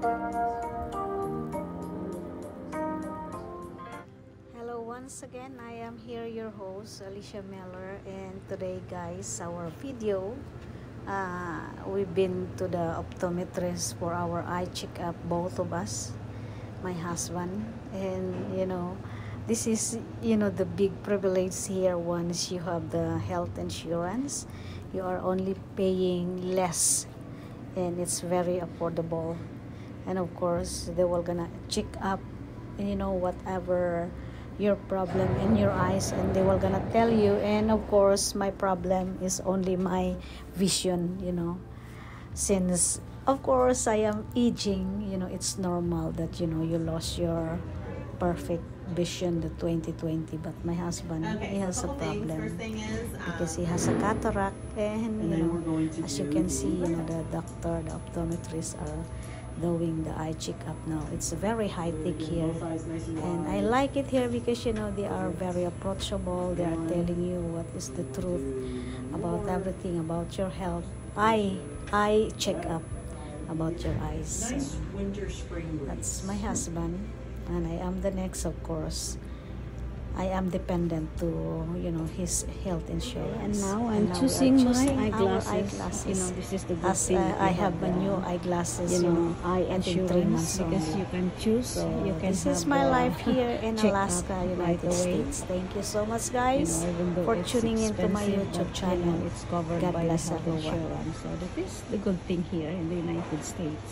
Hello, once again, I am here your host, Alicia Miller, and today, guys, our video, uh, we've been to the optometrist for our eye checkup, both of us, my husband, and, you know, this is you know the big privilege here once you have the health insurance you are only paying less and it's very affordable and of course they will gonna check up you know whatever your problem in your eyes and they will gonna tell you. And of course my problem is only my vision you know. Since of course i am aging you know it's normal that you know you lost your perfect vision the 2020 but my husband Okay, he has a problem. Is, because he um, has a cataract and, And you know we're going to as you can see you know the doctor the optometrists are doing the eye checkup now. It's very high tech here. And I like it here because you know they are very approachable. They are telling you what is the truth about everything about your health. Eye eye checkup about your eyes. Breeze. that's my husband and I am the next of course I am dependent to you know his health insurance And now I'm we are choosing my eyeglasses. eyeglasses. You know, this is the good as thing uh, I you have my the, new eyeglasses you know, eye insurance because you can choose. so you can this is my life here in Alaska right United away. States thank you so much You guys know, even though for tuning into my expensive, YouTube channel You know, it's covered God by bless the health everyone. insurance. So that is the good thing here in the United States.